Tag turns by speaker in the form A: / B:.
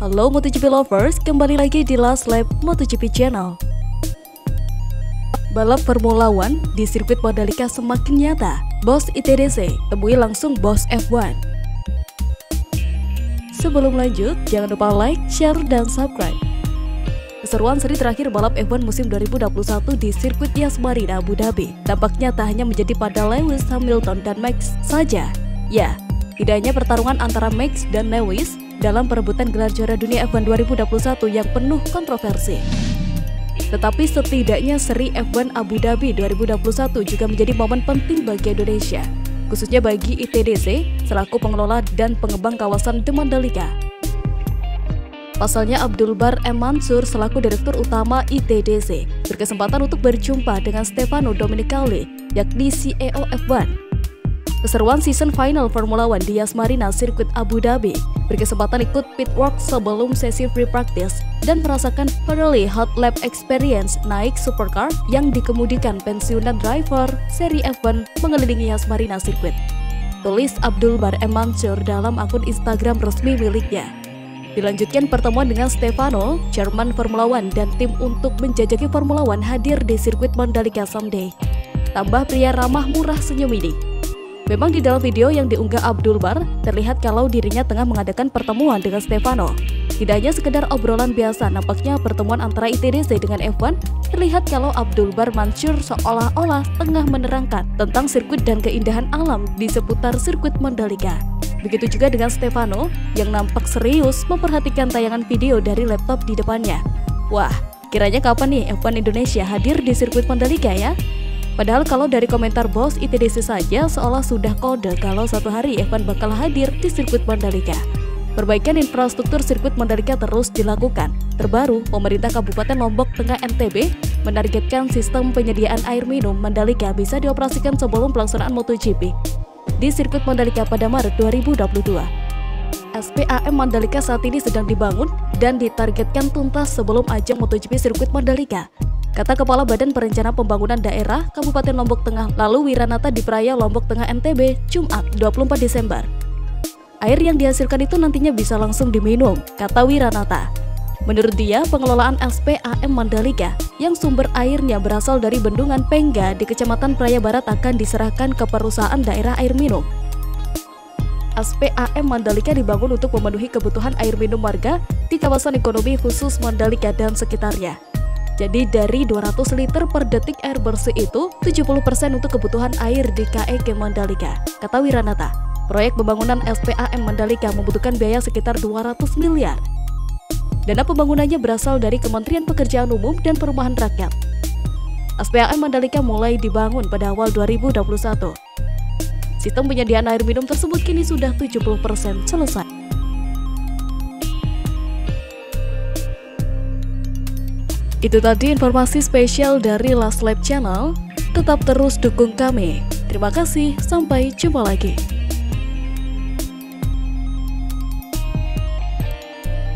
A: Halo MotoGP lovers, kembali lagi di Last Lap MotoGP Channel. Balap Formula One di sirkuit Mandalika semakin nyata. Bos ITDC temui langsung bos F1. Sebelum lanjut, jangan lupa like, share, dan subscribe. Keseruan seri terakhir balap F1 musim 2021 di sirkuit Yas Marina Abu Dhabi tampaknya tak hanya menjadi pada Lewis Hamilton dan Max saja. Ya, tidak hanya pertarungan antara Max dan Lewis, dalam perebutan gelar juara dunia F1 2021 yang penuh kontroversi. Tetapi setidaknya seri F1 Abu Dhabi 2021 juga menjadi momen penting bagi Indonesia, khususnya bagi ITDC selaku pengelola dan pengembang kawasan The Mandalika. Pasalnya Abdul Bar M. Mansur selaku Direktur Utama ITDC berkesempatan untuk berjumpa dengan Stefano Domenicali, yakni CEO F1 Keseruan season final Formula One di Yas Marina Sirkuit Abu Dhabi berkesempatan ikut pit work sebelum sesi free practice dan merasakan thoroughly hot lap experience naik supercar yang dikemudikan pensiunan driver seri F1 mengelilingi Yas Marina Sirkuit. Tulis Abdul Bar M. Mansur dalam akun Instagram resmi miliknya. Dilanjutkan pertemuan dengan Stefano, Chairman Formula One dan tim untuk menjajaki Formula One hadir di sirkuit Mandalika someday. Tambah pria ramah murah senyum ini, Memang di dalam video yang diunggah Abdul Bar, terlihat kalau dirinya tengah mengadakan pertemuan dengan Stefano. Tidak hanya sekedar obrolan biasa, nampaknya pertemuan antara ITDC dengan F1 terlihat kalau Abdul Bar Mansur seolah-olah tengah menerangkan tentang sirkuit dan keindahan alam di seputar sirkuit Mandalika. Begitu juga dengan Stefano yang nampak serius memperhatikan tayangan video dari laptop di depannya. Wah, kiranya kapan nih F1 Indonesia hadir di sirkuit Mandalika ya? Padahal kalau dari komentar bos ITDC saja seolah sudah kode kalau suatu hari Evan bakal hadir di sirkuit Mandalika. Perbaikan infrastruktur sirkuit Mandalika terus dilakukan. Terbaru, pemerintah Kabupaten Lombok Tengah NTB menargetkan sistem penyediaan air minum Mandalika bisa dioperasikan sebelum pelaksanaan MotoGP di sirkuit Mandalika pada Maret 2022. SPAM Mandalika saat ini sedang dibangun dan ditargetkan tuntas sebelum ajang MotoGP sirkuit Mandalika Kata Kepala Badan Perencana Pembangunan Daerah Kabupaten Lombok Tengah lalu Wiranata di Peraya Lombok Tengah NTB, Jumat 24 Desember. Air yang dihasilkan itu nantinya bisa langsung diminum, kata Wiranata. Menurut dia, pengelolaan SPAM Mandalika yang sumber airnya berasal dari bendungan Pengga di Kecamatan Praya Barat akan diserahkan ke perusahaan daerah air minum. SPAM Mandalika dibangun untuk memenuhi kebutuhan air minum warga di kawasan ekonomi khusus Mandalika dan sekitarnya. Jadi dari 200 liter per detik air bersih itu, 70% untuk kebutuhan air di KEK Mandalika, kata Wiranata. Proyek pembangunan SPAM Mandalika membutuhkan biaya sekitar 200 miliar. Dana pembangunannya berasal dari Kementerian Pekerjaan Umum dan Perumahan Rakyat. SPAM Mandalika mulai dibangun pada awal 2021. Sistem penyediaan air minum tersebut kini sudah 70% selesai. Itu tadi informasi spesial dari Last Lab Channel. Tetap terus dukung kami. Terima kasih, sampai jumpa lagi.